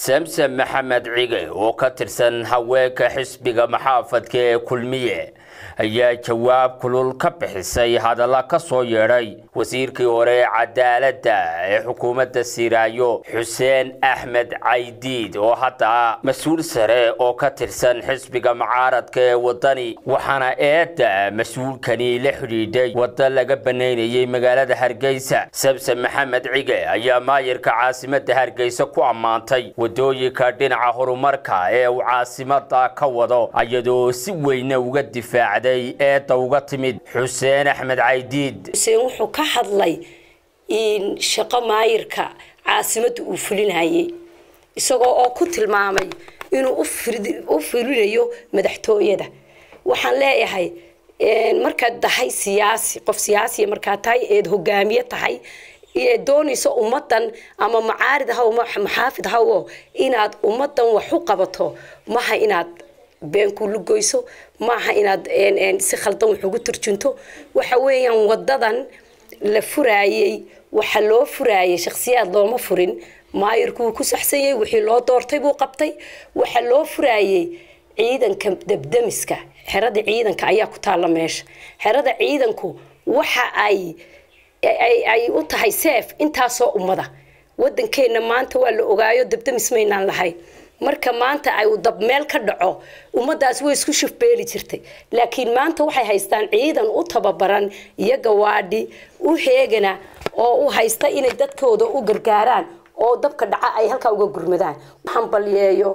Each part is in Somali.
samsam maxamed cige oo ka tirsan haweenka xisbiga maxaafadka ee kulmiye ayaa jawaab kulul ka bixisay hadalla ka soo yeedhay wasiirkii hore ee cadaaladda ee xukuumadda siiraayo xuseen axmed caydiid oo hadda mas'uul sare oo ka tirsan xisbiga mucaaradka ee waddani waxaana eedda mas'uulkani la xidhiidhay wadda laga banaynayay magaalada hargeysa. Samsam maxamed cige ayaa maayirka caasimadda hargeysa ku ammaantay waddooyinka dhinaca horumarka ee uu caasimada ka wado iyadoo si weyna uga difaacday eedda uga timid xuseen axmed caydiid. Xuseen wuxuu ka hadlay shaqo maayirka caasimadda uu fulinayay isagoo oo ku tilmaamay inuu u fulinayo madaxtooyada. Waxaan leeyahay markaad tahay siyaasi qof siyaasiya markaad tahay eed hogaamiye tahay doonayso ummadan ama macaarid haw maxaafid hawo inaad ummadan wax u qabato maha inaad been ku lugoyso maaha inaad si khaldan wax ugu turjunto. Waxa weeyaan wadadan la furaayey waxa loo furaayay shakhsiyaad looma furin maayirku wuu ku saxsanyay wixii loo doortay buu qabtay. Waxa loo furaayey ciidanka dabdamiska xerada ciidanka ayaa ku taalla meesha. Xerada ciidanku waxa ay ay u tahay seef intaasoo ummada. Wadankeenna maanta waa la ogaayo dabdamis maynaan lahayn marka maanta ay dab meel ka dhaco ummadaas way isku shufbeeli jirtay. Laakiin maanta waxay haystaan ciidan u tababaran iyo gawaadhi u heegana oo u haysta inay dadkooda u gargaaraan oo dabka dhaca ay halkaa uga gurmadaan. Waxaan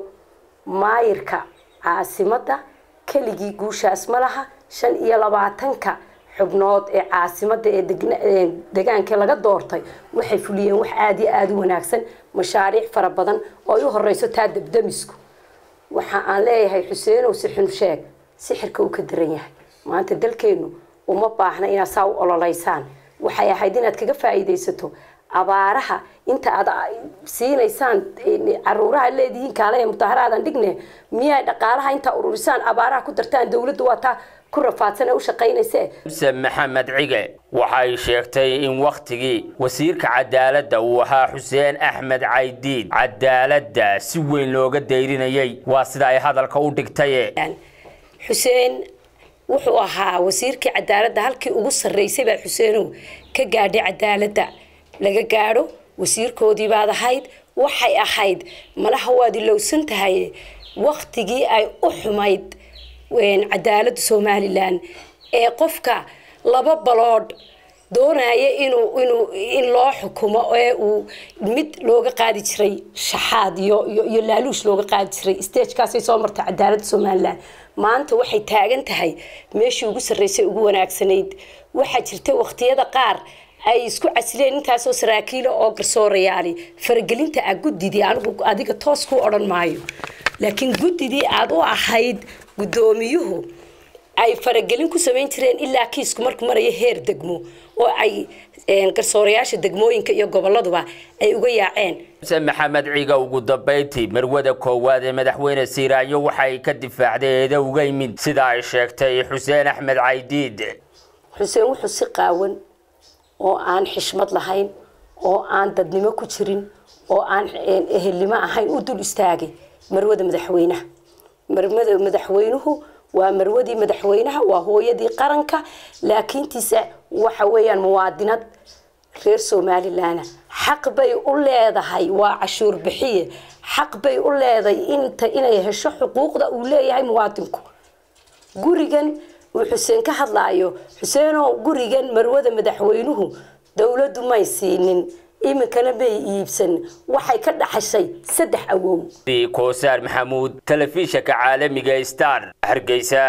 maayirka caasimadda keligii guushaas ma laha shan iyo labaatanka xubnood ee caasimada ee degaanka laga doortay waxay fuliyeen wax aada iyo aada u wanaagsan mashaariic fara badan oo ay u horeyso taa dabdamisku waxa aan leeyahay xuseenow sixinu sheeg sixirka uu ka daran yahay. Maanta dalkeenu uma baahna inaad saa u ololeysaan waxay ahayd inaad kaga faa'iidaysato abaaraha inta aad siinaysaan caruuraha leedihiin kaale mudaharaadan dhigne miyay dhaqaalaha intaa ururisaan abaaraha ku dartaan dowladdu waa taa ku rafaadsan ee u shaqaynayse. Samsam maxamed cige waxay sheegtay in wakhtigii wasiirka cadaaladda uu ahaa xuseen axmed caydiid cadaaladda si weyn looga dayrinayay waa sida ay hadalka u dhigtaye xuseen wuxuu ahaa wasiirkii cadaaladda halkii ugu sarreysay baa xuseenow ka gaadhay cadaaladda laga gaadho wasiirkoodii baad ahayd waxay ahayd malaha waad ilowsan tahay wakhtigii ay u xumayd cadaaladda somalilan ee qofka laba baloodh doonaya inuu inuu in loo xukumo ee uu mid looga qaadi jiray shaxaad iyo iyo laaluush looga qaadi jiray stagekaasay soo martay cadaaladda somalilan. Maanta waxay taagan tahay meeshii ugu sarreysay ugu wanaagsanayd waxaa jirta wakhtiyada qaar ay isku casileen intaasoo saraakiila oo garsoorayaali faragelinta a guddidii anigu adiga toos ku odhan maayo. Laakiin guddidii aada u ahayd guddoomiyuhu ay faragelin ku samayn jireen ilaa kiisku markuu marayo heer degmo oo ay garsoorayaasha degmooyinka iyo goboladuba ay uga yaaceen. Maxamed ciga ugu dambayntii marwada koowaad ee madaxweyne siiraayo waxay ka difaacday eeda uga yimid sida ay sheegtay xuseen axmed caydiid. Xuseen wuxuu si qaawan oo aan xishmad lahayn oo aan dadnimo ku jirin oo aan ehelnimo ahayn u dul istaagay marwada madaxweynaha. Madaxweynuhu waa marwadii madaxweynaha waa hooyadii qaranka laakiintiise waxa weeyaan muwaadinad reer somalilan xaq bay u leedahay waa cashuur bixiye. Xaq bay u leedahay inta inay hesho xuquuqda uu leeyahay muwaadinku. Gurigan uu xuseen ka hadlaayo xuseenoo gurigan marwada madaxweynuhu dowladdu may siinin iminkana may iibsan. Waxay ka dhaxashay saddex awow koosaar maxamuud telefishanka caalamiga star hargeysa